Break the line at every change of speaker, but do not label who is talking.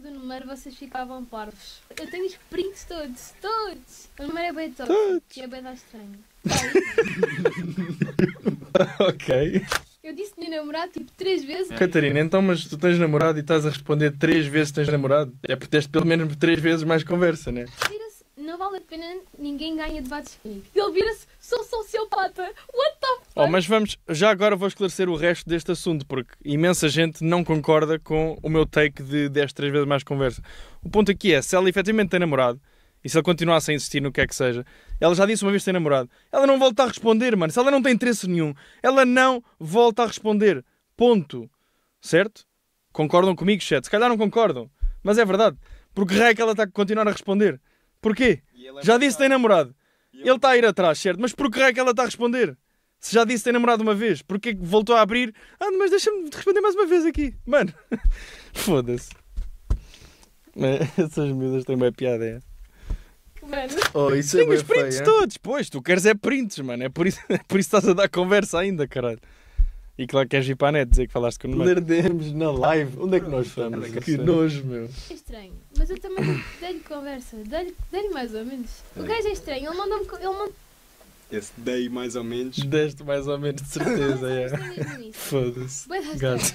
do número vocês ficavam parvos. Eu tenho os prints todos, todos. O número é bem todo. E é bem da estranho.
ok.
Eu disse tinha namorado tipo três vezes.
Catarina, então, mas tu tens namorado e estás a responder três vezes tens namorado? É porque tens pelo menos três vezes mais conversa, né?
Vira-se, não vale a pena, ninguém ganha debates comigo. Ele vira-se, sou sociopata. What?
Oh, mas vamos, já agora vou esclarecer o resto deste assunto, porque imensa gente não concorda com o meu take de 10, 3 vezes mais conversa. O ponto aqui é, se ela efetivamente tem namorado, e se ele continuasse a insistir no que é que seja, ela já disse uma vez que tem namorado, ela não volta a responder, mano. Se ela não tem interesse nenhum, ela não volta a responder. Ponto. Certo? Concordam comigo, chat? Se calhar não concordam, mas é verdade. Porque raio é que ela está a continuar a responder? Porquê? Já disse que tem namorado. Ele está a ir atrás, certo? Mas por que raio é que ela está a responder? Se já disse que tem namorado uma vez, porquê que voltou a abrir? Ah, mas deixa-me responder mais uma vez aqui. Mano, foda-se. Essas miúdas têm bem piada, é?
Mano,
Oh, isso é
Tenho
bem
os prints
feio, hein?
todos, pois, tu queres é prints, mano. É por isso, é por isso que estás a dar conversa ainda, caralho. E claro que queres ir para a net dizer que falaste com o número.
Lerdermos na live. Onde é que nós estamos?
É que
nojo, meu.
é estranho. Mas eu também dei-lhe conversa. Dei-lhe dei mais ou menos. O gajo é estranho. Ele mandou-me. co- Ele mandou
Esse dei mais ou menos.
Deste mais ou menos de certeza, é. Foda-se. Gato.